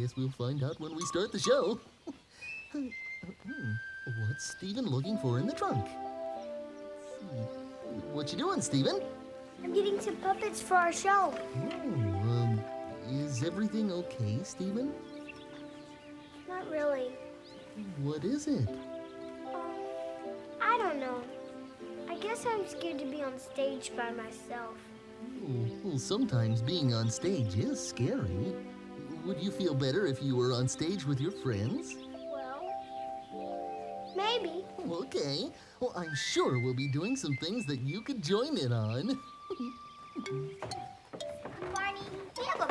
I guess we'll find out when we start the show. What's Steven looking for in the trunk? What you doing, Steven? I'm getting some puppets for our show. Oh, um, is everything okay, Steven? Not really. What is it? Um, I don't know. I guess I'm scared to be on stage by myself. Oh, well, sometimes being on stage is scary. Would you feel better if you were on stage with your friends? Well, maybe. Okay. Well, I'm sure we'll be doing some things that you could join in on. Barney, we have a.